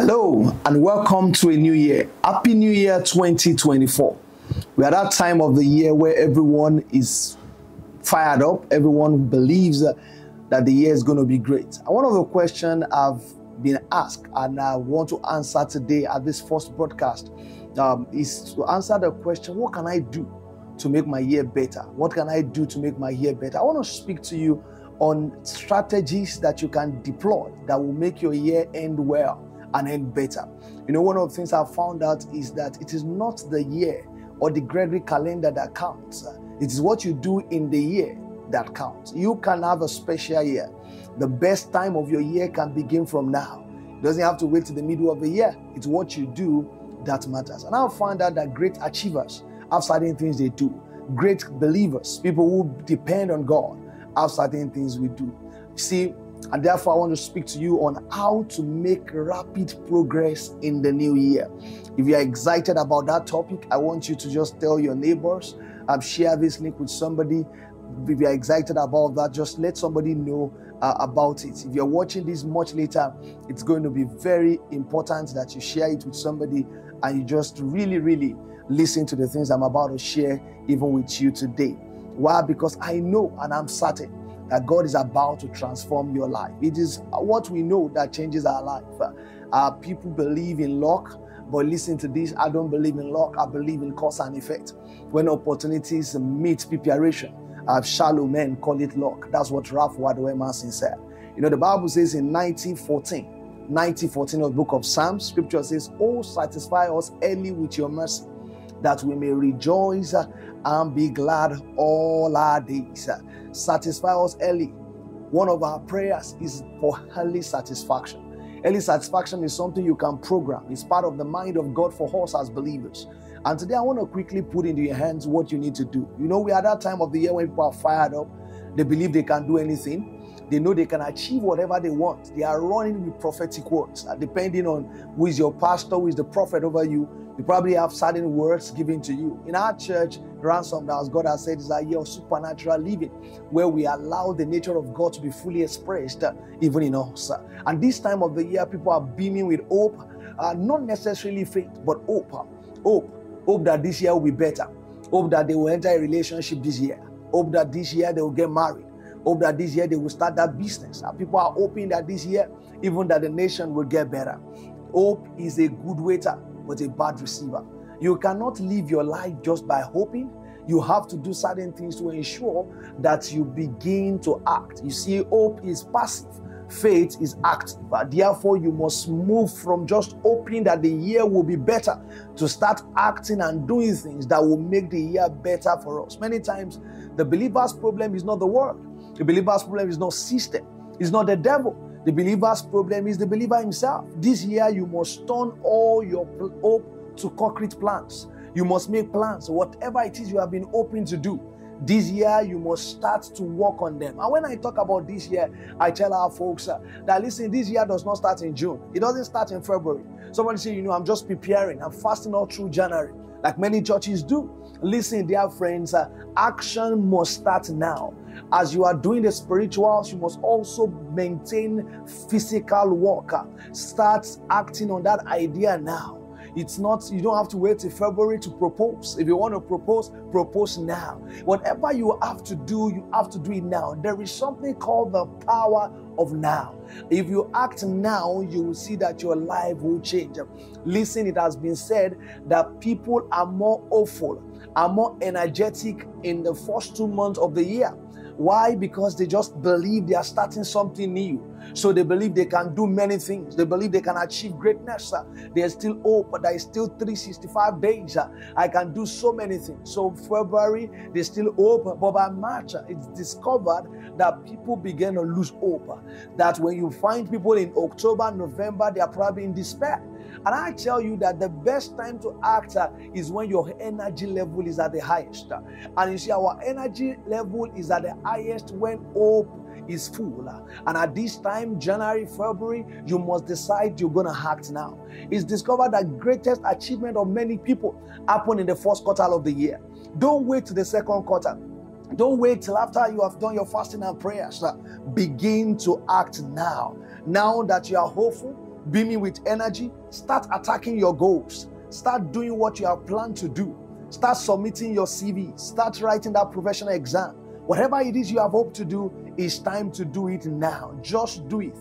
Hello and welcome to a new year. Happy New Year 2024. We're at that time of the year where everyone is fired up, everyone believes that, the year is going to be great. One of the questions I've been asked and I want to answer today at this first broadcast um, is to answer the question what can I do to make my year better? What can I do to make my year better? I want to speak to you on strategies that you can deploy that will make your year end well and end better. You know, one of the things I've found out is that it is not the year or the Gregorian calendar that counts, it is what you do in the year that counts. You can have a special year. The best time of your year can begin from now. It doesn't have to wait to the middle of the year. It's what you do that matters. And I've found out that great achievers have certain things they do. Great believers, people who depend on God, have certain things we do. See, and therefore, I want to speak to you on how to make rapid progress in the new year. If you are excited about that topic, I want you to just tell your neighbors, um, share this link with somebody. If you're excited about that, just let somebody know uh, about it. If you're watching this much later, it's going to be very important that you share it with somebody and you just really, really listen to the things I'm about to share, even with you today. Why? Because I know and I'm certain that God is about to transform your life. It is what we know that changes our life. Uh, people believe in luck, but listen to this I don't believe in luck, I believe in cause and effect. When opportunities meet preparation, uh, shallow men call it luck. That's what Ralph Waldo Emerson said. You know, the Bible says in 1914, 1914 of the book of Psalms, scripture says, Oh, satisfy us early with your mercy, that we may rejoice and be glad all our days. Satisfy us early. One of our prayers is for early satisfaction. Early satisfaction is something you can program. It's part of the mind of God for us as believers. And today I want to quickly put into your hands what you need to do. You know, we are at that time of the year when people are fired up. They believe they can do anything. They know they can achieve whatever they want. They are running with prophetic words. And depending on who is your pastor, who is the prophet over you, you probably have certain words given to you. In our church, Ransomed House, God has said is a year of supernatural living, where we allow the nature of God to be fully expressed uh, even in us. And this time of the year, people are beaming with hope, uh, not necessarily faith, but hope. Hope. Hope that this year will be better. Hope that they will enter a relationship this year. Hope that this year they will get married. Hope that this year they will start that business. And people are hoping that this year, even that the nation will get better. Hope is a good waiter, but a bad receiver. You cannot live your life just by hoping. You have to do certain things to ensure that you begin to act. You see, hope is passive, faith is active. But therefore, you must move from just hoping that the year will be better to start acting and doing things that will make the year better for us. Many times, the believer's problem is not the world, the believer's problem is not system, it's not the devil. The believer's problem is the believer himself. This year, you must turn all your hope to concrete plans. You must make plans. Whatever it is you have been hoping to do, this year you must start to work on them. And when I talk about this year, I tell our folks uh, that listen, this year does not start in June. It doesn't start in February. Somebody say, you know, I'm just preparing. I'm fasting all through January, like many churches do. Listen, dear friends, uh, action must start now. As you are doing the spirituals, you must also maintain physical work. Start acting on that idea now. It's not, you don't have to wait till February to propose. If you want to propose, propose now. Whatever you have to do, you have to do it now. There is something called the power of now. If you act now, you will see that your life will change. Listen, it has been said that people are more hopeful, are more energetic in the first two months of the year. Why? Because they just believe they are starting something new. So they believe they can do many things. They believe they can achieve greatness. There's still hope, there is still 365 days. I can do so many things. So February, there's still hope, but by March, it's discovered that people begin to lose hope. That when you find people in October, November, they are probably in despair. And I tell you that the best time to act uh, is when your energy level is at the highest. And you see, our energy level is at the highest when hope is full. And at this time, January, February, you must decide you're going to act now. It's discovered that greatest achievement of many people happen in the first quarter of the year. Don't wait to the second quarter. Don't wait till after you have done your fasting and prayers. Begin to act now. Now that you are hopeful, beaming with energy, start attacking your goals. Start doing what you have planned to do. Start submitting your CV. Start writing that professional exam. Whatever it is you have hoped to do, it's time to do it now. Just do it.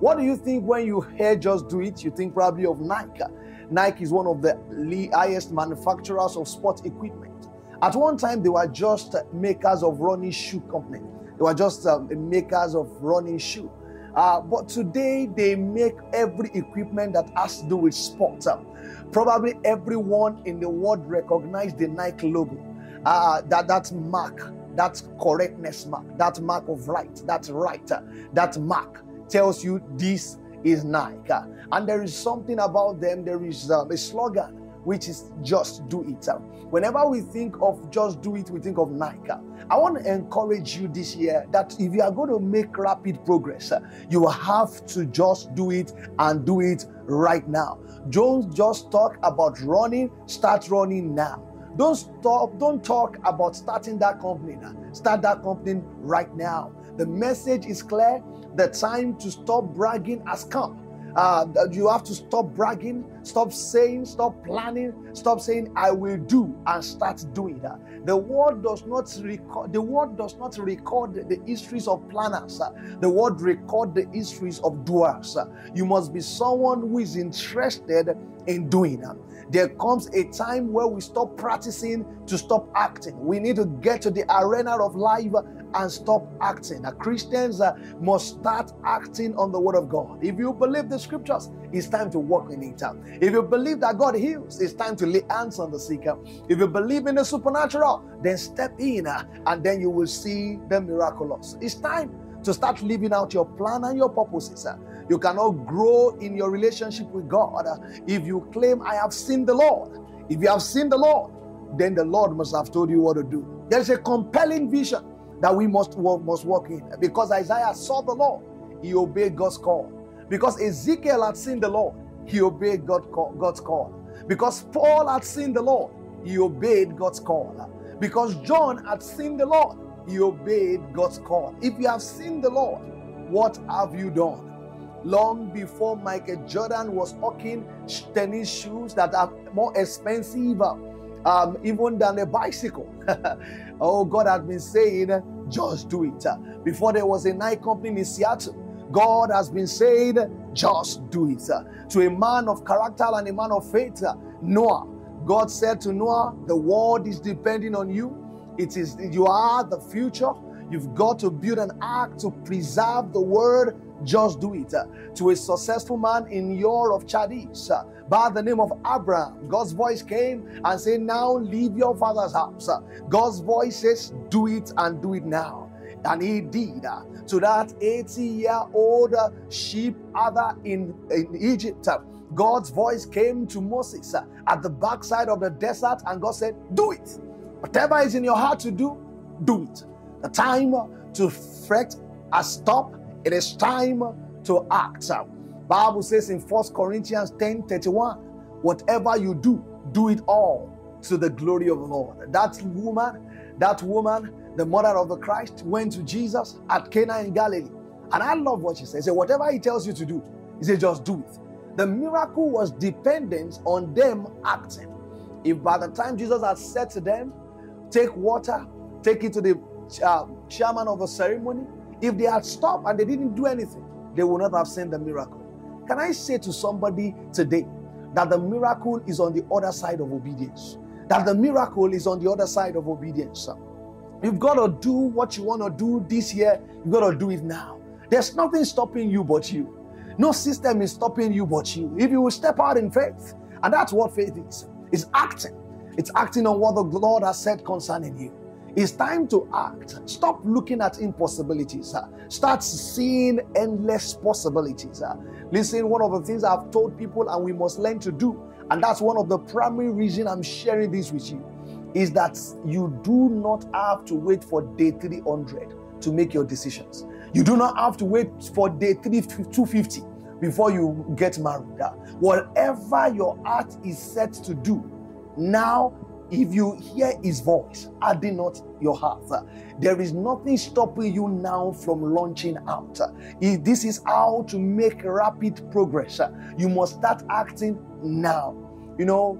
What do you think when you hear just do it? You think probably of Nike. Nike is one of the highest manufacturers of sport equipment. At one time, they were just makers of running shoe company. They were just um, makers of running shoe. Uh, but today, they make every equipment that has to do with sports. Probably everyone in the world recognize the Nike logo. Uh, that that mark, that correctness mark, that mark of right, that right, uh, that mark tells you this is Nike. And there is something about them, there is um, a slogan which is just do it. Whenever we think of just do it, we think of Nike. I want to encourage you this year that if you are going to make rapid progress, uh, you have to just do it and do it right now. Don't just talk about running, start running now. Don't stop, don't talk about starting that company now. Start that company right now. The message is clear. The time to stop bragging has come. Uh, you have to stop bragging, stop saying, stop planning, stop saying, I will do, and start doing that. The world does not record, the world does not record the histories of planners. The world record the histories of doers. You must be someone who is interested in doing there comes a time where we stop practicing to stop acting. We need to get to the arena of life and stop acting. Now, Christians uh, must start acting on the Word of God. If you believe the Scriptures, it's time to walk in it. If you believe that God heals, it's time to lay hands on the sick. If you believe in the supernatural, then step in uh, and then you will see the miraculous. It's time to start living out your plan and your purposes. You cannot grow in your relationship with God if you claim, I have seen the Lord. If you have seen the Lord, then the Lord must have told you what to do. There's a compelling vision that we must, must walk in because Isaiah saw the Lord, he obeyed God's call. Because Ezekiel had seen the Lord, he obeyed God, God's call. Because Paul had seen the Lord, he obeyed God's call. Because John had seen the Lord, he obeyed God's call. If you have seen the Lord, what have you done? Long before Michael Jordan was hawking tennis shoes that are more expensive um, even than a bicycle. oh, God had been saying, just do it. Before there was a Nike company in Seattle, God has been saying, just do it. To a man of character and a man of faith, Noah, God said to Noah, the world is depending on you. It is you are the future. You've got to build an ark to preserve the word just do it. Uh, to a successful man in Ur of Chaldees uh, by the name of Abraham, God's voice came and said, Now leave your father's house. Uh, God's voice says, Do it and do it now. And he did. To that 80 year old sheep other in, in Egypt, God's voice came to Moses at the backside of the desert, and God said, Do it. Whatever is in your heart to do, do it. The time to fret has stopped it is time to act. Bible says in First Corinthians 10 31, whatever you do, do it all to the glory of the Lord. That woman, that woman, the mother of the Christ, went to Jesus at Cana in Galilee. And I love what she said. He said, whatever he tells you to do, he said, just do it. The miracle was dependent on them acting. If by the time Jesus had said to them, take water, take it to the uh, chairman of the ceremony, if they had stopped and they didn't do anything, they would not have seen the miracle. Can I say to somebody today that the miracle is on the other side of obedience? That the miracle is on the other side of obedience. You've got to do what you want to do this year, you've got to do it now. There's nothing stopping you but you. No system is stopping you but you. If you will step out in faith, and that's what faith is, it's acting. It's acting on what the Lord has said concerning you. It's time to act. Stop looking at impossibilities. Start seeing endless possibilities. Listen, one of the things I've told people and we must learn to do, and that's one of the primary reason I'm sharing this with you, is that you do not have to wait for day 300 to make your decisions. You do not have to wait for day 250 before you get married. Whatever your heart is set to do, now if you hear his voice, harden not your heart. There is nothing stopping you now from launching out. If this is how to make rapid progress. You must start acting now. You know,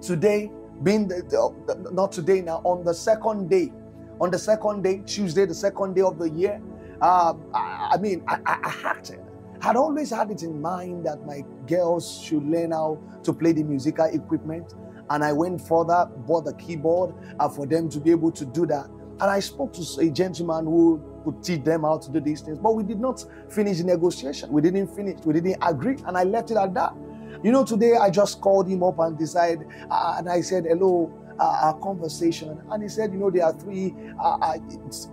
today, being the, the, the, not today now, on the second day, on the second day, Tuesday, the second day of the year, uh, I, I, mean, I, I, I acted. I'd always had it in mind that my girls should learn how to play the musical equipment. And I went further, bought the keyboard uh, for them to be able to do that. And I spoke to a gentleman who could teach them how to do these things. But we did not finish the negotiation. We didn't finish. We didn't agree. And I left it at that. You know, today I just called him up and decided, uh, and I said, hello, uh, our conversation. And he said, you know, there are three. Uh, I,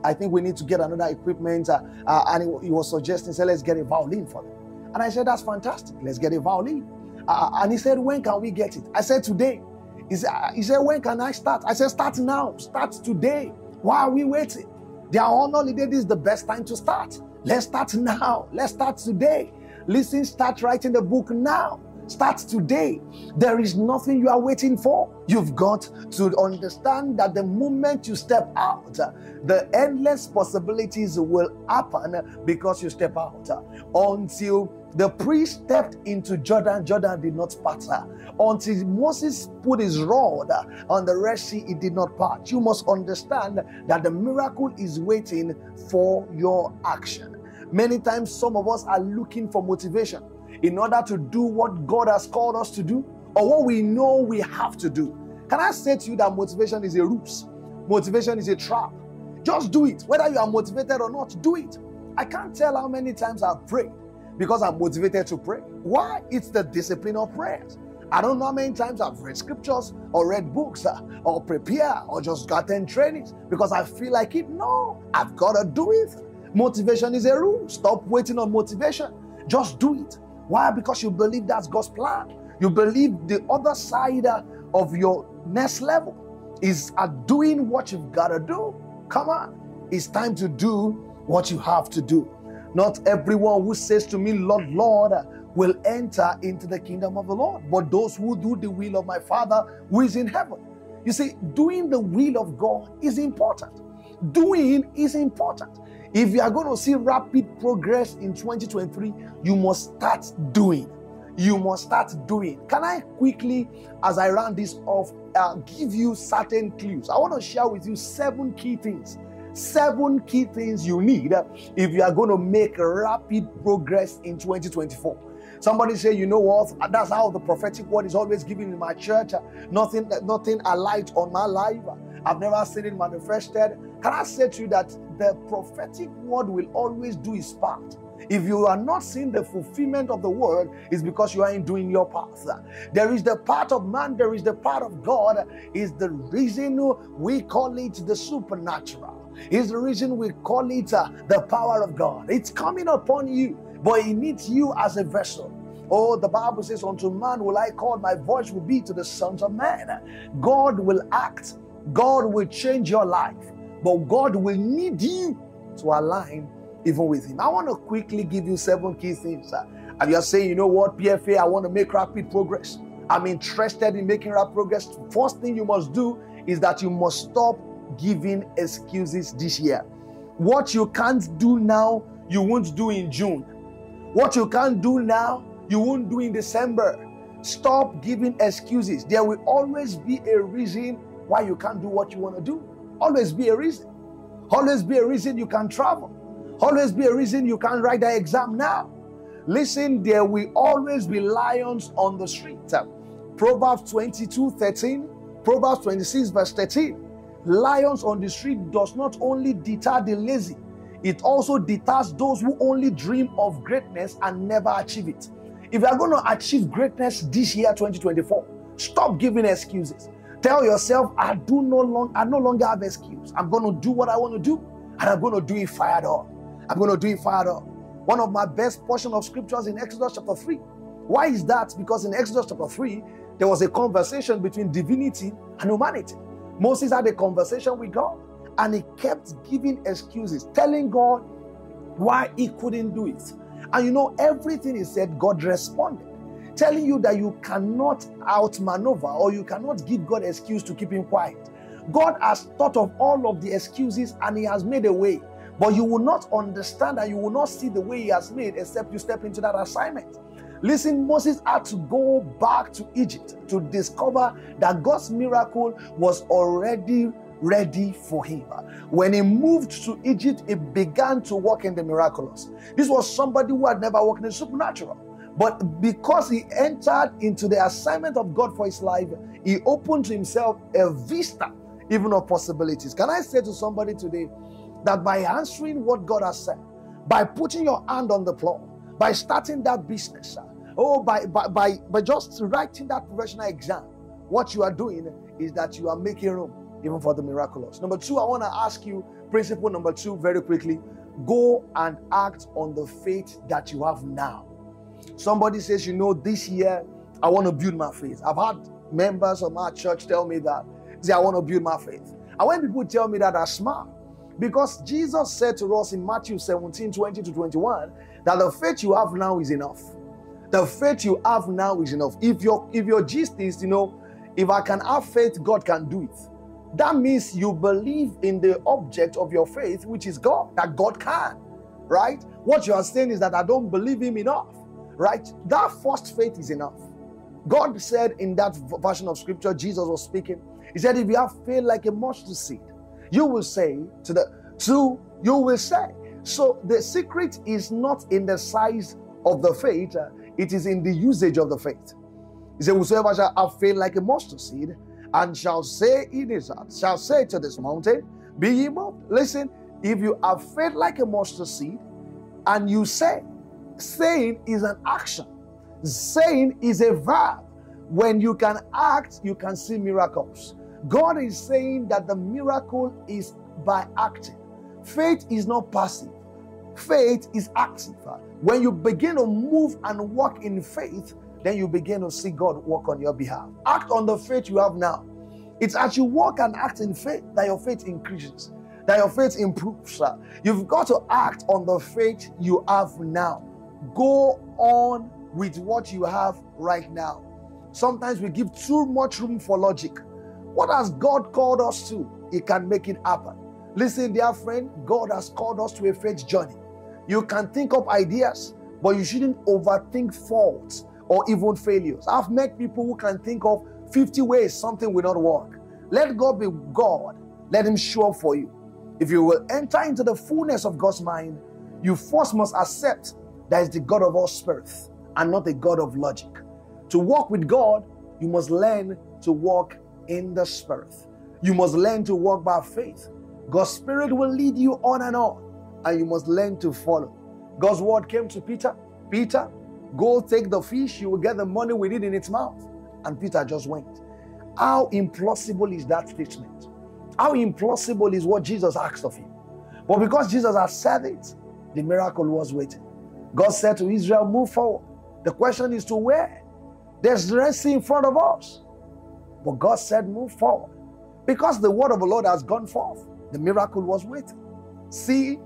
I, think we need to get another equipment. Uh, uh and he, he, was suggesting, say, let's get a violin for them. And I said, that's fantastic. Let's get a violin. Uh, and he said, when can we get it? I said, today. He said, ah, he said, when can I start? I said, start now. Start today. Why are we waiting? They are on holiday. This is the best time to start. Let's start now. Let's start today. Listen, start writing the book now. Start today. There is nothing you are waiting for. You've got to understand that the moment you step out, the endless possibilities will happen because you step out. Until the priest stepped into Jordan, Jordan did not part. Until Moses put his rod on the Red Sea, it did not part. You must understand that the miracle is waiting for your action. Many times, some of us are looking for motivation in order to do what God has called us to do or what we know we have to do. Can I say to you that motivation is a ruse? Motivation is a trap. Just do it. Whether you are motivated or not, do it. I can't tell how many times I've prayed because I'm motivated to pray. Why? It's the discipline of prayers. I don't know how many times I've read scriptures or read books uh, or prepare or just gotten trainings because I feel like it. No, I've got to do it. Motivation is a rule. Stop waiting on motivation. Just do it. Why? Because you believe that's God's plan. You believe the other side of your next level is at doing what you've got to do. Come on. It's time to do what you have to do. Not everyone who says to me, Lord, Lord, will enter into the kingdom of the Lord, but those who do the will of my Father who is in heaven. You see, doing the will of God is important. Doing is important. If you are going to see rapid progress in 2023, you must start doing. You must start doing. Can I quickly, as I round this off, uh, give you certain clues? I want to share with you seven key things. Seven key things you need if you are going to make rapid progress in 2024. Somebody say, you know what? That's how the prophetic word is always given in my church. Nothing, nothing alight on my life. I've never seen it manifested. Can I say to you that the prophetic word will always do its part? If you are not seeing the fulfillment of the word, it's because you aren't doing your part. There is the part of man, there is the part of God, is the reason we call it the supernatural. Is the reason we call it uh, the power of God. It's coming upon you, but it needs you as a vessel. Oh, the Bible says, Unto man will I call, my voice will be to the sons of man. God will act God will change your life, but God will need you to align even with Him. I want to quickly give you seven key things. Uh, and you're saying, you know what, PFA, I want to make rapid progress. I'm interested in making rapid progress. First thing you must do is that you must stop giving excuses this year. What you can't do now, you won't do in June. What you can't do now, you won't do in December. Stop giving excuses. There will always be a reason why you can't do what you want to do. Always be a reason. Always be a reason you can travel. Always be a reason you can't write the exam now. Listen, there will always be lions on the street. Proverbs 22 13, Proverbs 26, verse 13. Lions on the street does not only deter the lazy, it also deters those who only dream of greatness and never achieve it. If you are going to achieve greatness this year, 2024, stop giving excuses. Tell yourself, I do no long, I no longer have excuse. I'm going to do what I want to do, and I'm going to do it fired up. I'm going to do it fired up. One of my best portion of scriptures in Exodus chapter 3. Why is that? Because in Exodus chapter 3, there was a conversation between divinity and humanity. Moses had a conversation with God, and he kept giving excuses, telling God why he couldn't do it. And you know, everything he said, God responded. telling you that you cannot outmaneuver or you cannot give God excuse to keep him quiet. God has thought of all of the excuses and he has made a way. But you will not understand and you will not see the way he has made except you step into that assignment. Listen, Moses had to go back to Egypt to discover that God's miracle was already ready for him. When he moved to Egypt, he began to walk in the miraculous. This was somebody who had never walked in the supernatural. But because he entered into the assignment of God for his life, he opened to himself a vista even of possibilities. Can I say to somebody today that by answering what God has said, by putting your hand on the plow, by starting that business, oh, by, by, by, by just writing that professional exam, what you are doing is that you are making room even for the miraculous. Number two, I want to ask you principle number two very quickly go and act on the faith that you have now. Somebody says, you know, this year I want to build my faith. I've had members of my church tell me that Say, I want to build my faith. And when people tell me that, I smile. Because Jesus said to us in Matthew 17 20 to 21 that the faith you have now is enough. The faith you have now is enough. If your if your gist is, you know, if I can have faith, God can do it. That means you believe in the object of your faith, which is God, that God can. Right? What you are saying is that I don't believe Him enough. Right? That first faith is enough. God said in that version of scripture, Jesus was speaking, he said, if you have faith like a mustard seed, you will say to the to you will say. So the secret is not in the size of the faith, it is in the usage of the faith. He said, Whosoever shall have faith like a mustard seed, and shall say in his heart, shall say to this mountain, Be ye moved. Listen, if you have faith like a mustard seed, and you say, saying is an action, saying is a verb. When you can act, you can see miracles. God is saying that the miracle is by acting. Faith is not passive, faith is active. When you begin to move and walk in faith, then you begin to see God work on your behalf. Act on the faith you have now. It's as you walk and act in faith that your faith increases, that your faith improves. You've got to act on the faith you have now. Go on with what you have right now. Sometimes we give too much room for logic. What has God called us to? He can make it happen. Listen, dear friend, God has called us to a faith journey. You can think of ideas, but you shouldn't overthink faults or even failures. I've met people who can think of 50 ways something will not work. Let God be God. Let Him show up for you. If you will enter into the fullness of God's mind, you first must accept that is the God of all spirits and not the God of logic. To walk with God, you must learn to walk in the Spirit. You must learn to walk by faith. God's Spirit will lead you on and on, and you must learn to follow. God's word came to Peter Peter, go take the fish, you will get the money with it in its mouth. And Peter just went. How implausible is that statement? How implausible is what Jesus asked of him? But because Jesus has said it, the miracle was waiting. God said to Israel, Move forward. The question is to where? There's the Red Sea in front of us. But God said, Move forward. Because the word of the Lord has gone forth, the miracle was waiting. See,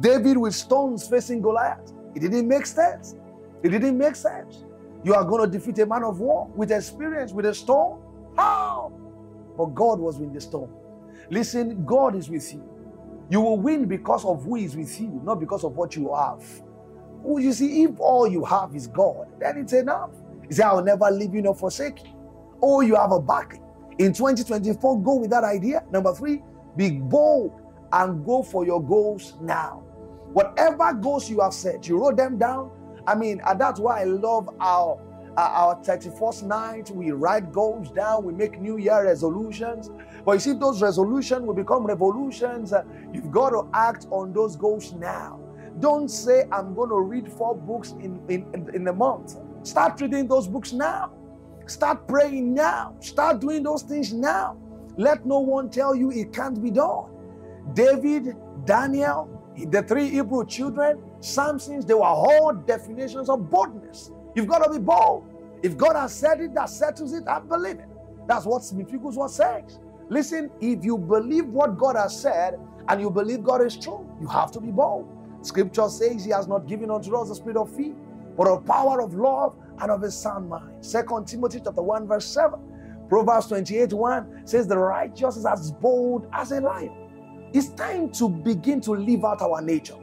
David with stones facing Goliath. It didn't make sense. It didn't make sense. You are going to defeat a man of war with experience, with a stone? How? But God was with the stone. Listen, God is with you. You will win because of who is with you, not because of what you have. Oh, you see, if all you have is God, then it's enough. He said, I will never leave you nor forsake you. Oh, you have a back. In 2024, go with that idea. Number three, be bold and go for your goals now. Whatever goals you have set, you wrote them down. I mean, and that's why I love our our 31st night. We write goals down. We make New Year resolutions. But you see, those resolutions will become revolutions. You've got to act on those goals now. Don't say, I'm going to read four books in, in, in a month. Start reading those books now. Start praying now. Start doing those things now. Let no one tell you it can't be done. David, Daniel, the three Hebrew children, Samson's, they were all definitions of boldness. You've got to be bold. If God has said it, that settles it, I believe it. That's what Smith Wigglesworth says. Listen, if you believe what God has said and you believe God is true, you have to be bold. Scripture says He has not given unto us the spirit of fear, but of power, of love, and of a sound mind. Second Timothy chapter 1, verse 7. Proverbs 28, 1 says, The righteous is as bold as a lion. It's time to begin to live out our nature.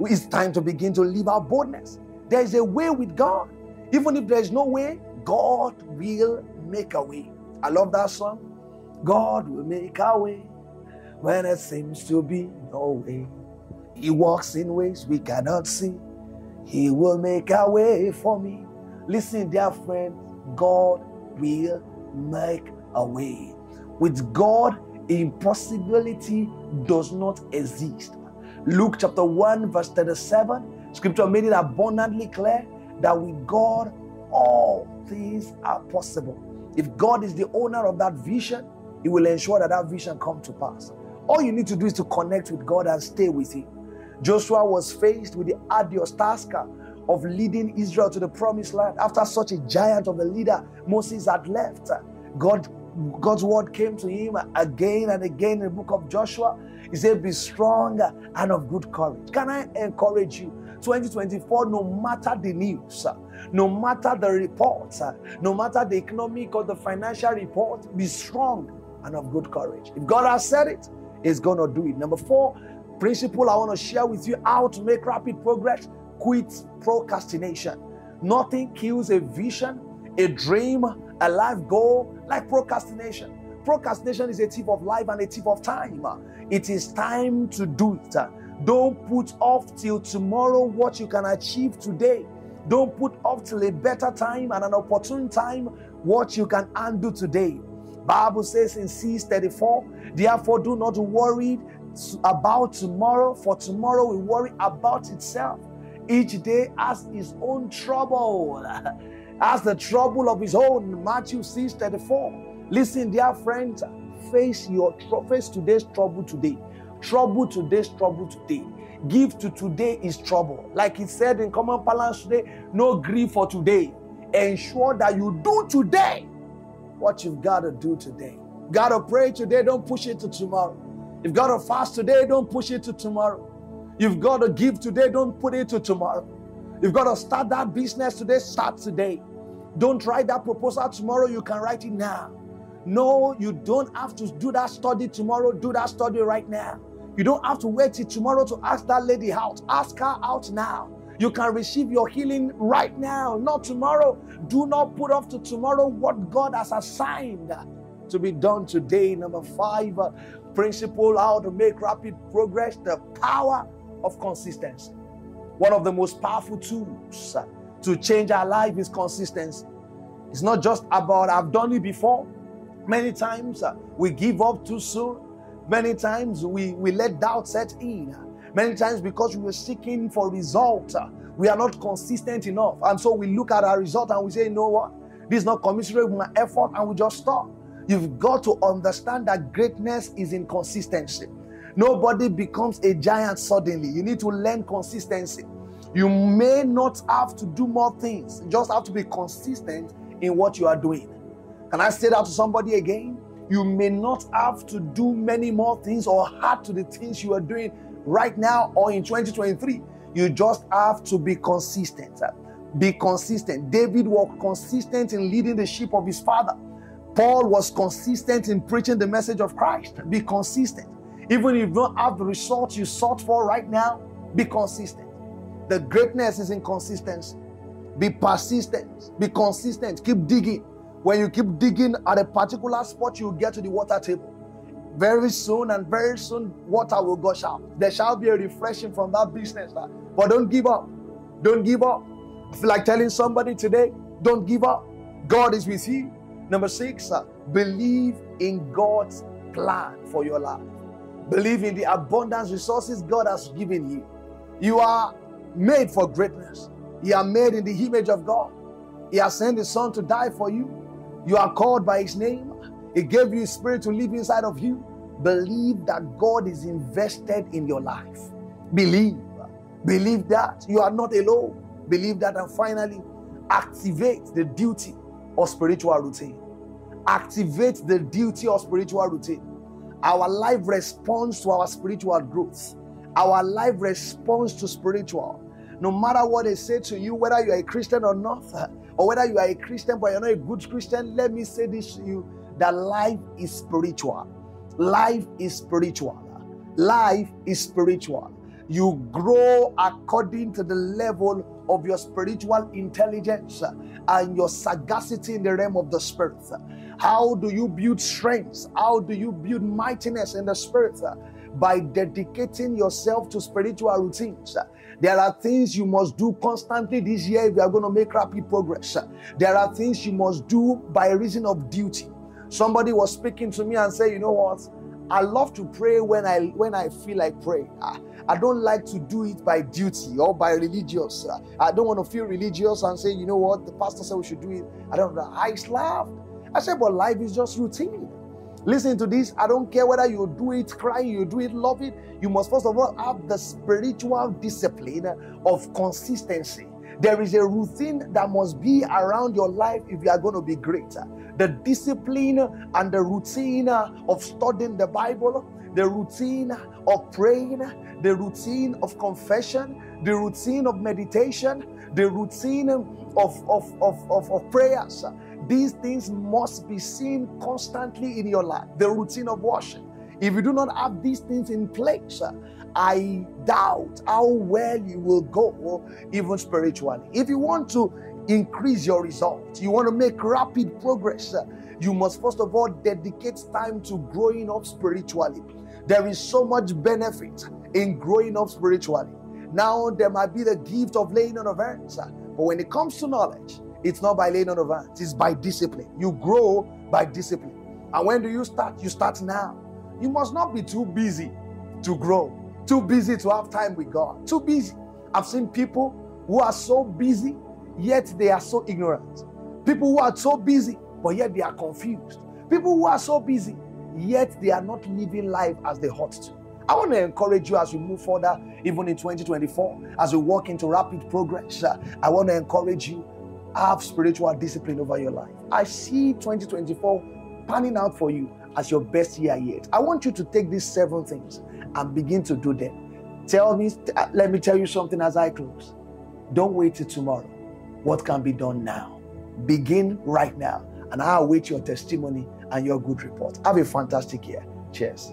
It's time to begin to live our boldness. There is a way with God. Even if there is no way, God will make a way. I love that song. God will make a way when it seems to be no way. He walks in ways we cannot see. He will make a way for me. Listen, dear friend, God will make a way. With God, impossibility does not exist. Luke chapter 1, verse 37, scripture made it abundantly clear that with God, all things are possible. If God is the owner of that vision, He will ensure that that vision come to pass. All you need to do is to connect with God and stay with Him. Joshua was faced with the arduous task of leading Israel to the promised land after such a giant of a leader Moses had left. God God's word came to him again and again in the book of Joshua. He said, Be strong and of good courage. Can I encourage you? 2024, no matter the news, no matter the reports, no matter the economic or the financial report, be strong and of good courage. If God has said it, He's going to do it. Number four, principle I want to share with you how to make rapid progress quit procrastination. Nothing kills a vision, a dream, a life goal like procrastination. Procrastination is a thief of life and a thief of time. It is time to do it. Don't put off till tomorrow what you can achieve today. Don't put off till a better time and an opportune time what you can undo today. Bible says in 634, therefore do not worry about tomorrow, for tomorrow will worry about itself. Each day has its own trouble, has the trouble of his own. Matthew 6 34. Listen, dear friends, face your face today's trouble today. Trouble today's trouble today. Give to today is trouble. Like he said in common parlance today, no grief for today. Ensure that you do today what you've got to do today. Gotta pray today, don't push it to tomorrow. You've got to fast today, don't push it to tomorrow. You've got to give today, don't put it to tomorrow. You've got to start that business today, start today. Don't write that proposal tomorrow, you can write it now. No, you don't have to do that study tomorrow, do that study right now. You don't have to wait till tomorrow to ask that lady out. Ask her out now. You can receive your healing right now, not tomorrow. Do not put off to tomorrow what God has assigned to be done today. Number five, uh, principle how to make rapid progress the power of consistency. One of the most powerful tools to change our life is consistency. It's not just about I've done it before. Many times uh, we give up too soon. Many times we, we let doubt set in. Many times because we were seeking for results, uh, we are not consistent enough. And so we look at our result and we say, you know what? This is not commensurate with my effort, and we just stop. You've got to understand that greatness is in consistency. Nobody becomes a giant suddenly. You need to learn consistency. You may not have to do more things, you just have to be consistent in what you are doing. Can I say that to somebody again? You may not have to do many more things or add to the things you are doing right now or in 2023. You just have to be consistent. Be consistent. David was consistent in leading the sheep of his father. Paul was consistent in preaching the message of Christ. Be consistent. Even if you don't have the results you sought for right now, be consistent. The greatness is in consistency. Be persistent. Be consistent. Keep digging. When you keep digging at a particular spot, you get to the water table. Very soon and very soon, water will gush out. There shall be a refreshing from that business. But don't give up. Don't give up. I feel like telling somebody today, don't give up. God is with you. Number six, believe in God's plan for your life. Believe in the abundance resources God has given you. You are made for greatness. You are made in the image of God. He has sent His Son to die for you. You are called by His name. He gave you His Spirit to live inside of you. Believe that God is invested in your life. Believe. Believe that you are not alone. Believe that. And finally, activate the duty of spiritual routine. Activate the duty of spiritual routine. Our life responds to our spiritual growth. Our life responds to spiritual. No matter what they say to you, whether you're a Christian or not, or whether you are a Christian but you're not a good Christian, let me say this to you that life is spiritual. Life is spiritual. Life is spiritual. You grow according to the level of your spiritual intelligence and your sagacity in the realm of the spirit. How do you build strength? How do you build mightiness in the spirit? By dedicating yourself to spiritual routines. There are things you must do constantly this year if you are going to make rapid progress. There are things you must do by reason of duty. Somebody was speaking to me and said, You know what? I love to pray when I when I feel like praying. Ah, I, don't like to do it by duty or by religious. I don't want to feel religious and say, you know what, the pastor said we should do it. I don't know. I laughed. I said, but life is just routine. Listen to this. I don't care whether you do it crying, you do it loving. You must first of all have the spiritual discipline of consistency. There is a routine that must be around your life if you are going to be greater. The discipline and the routine of studying the Bible, the routine of praying, the routine of confession, the routine of meditation, the routine of, of, of, of, of prayers. These things must be seen constantly in your life. The routine of worship. If you do not have these things in place, I doubt how well you will go, even spiritually. If you want to increase your results, you want to make rapid progress, you must first of all dedicate time to growing up spiritually. There is so much benefit in growing up spiritually. Now, there might be the gift of laying on of hands, but when it comes to knowledge, it's not by laying on of hands, it's by discipline. You grow by discipline. And when do you start? You start now. You must not be too busy to grow, too busy to have time with God, too busy. I've seen people who are so busy, yet they are so ignorant. People who are so busy, but yet they are confused. People who are so busy, yet they are not living life as they ought to. I want to encourage you as we move further, even in 2024, as we walk into rapid progress. Uh, I want to encourage you have spiritual discipline over your life. I see 2024 panning out for you as your best year yet. I want you to take these seven things and begin to do them. Tell me, uh, let me tell you something as I close. Don't wait till tomorrow. What can be done now? Begin right now, and I await your testimony and your good report. Have a fantastic year. Cheers.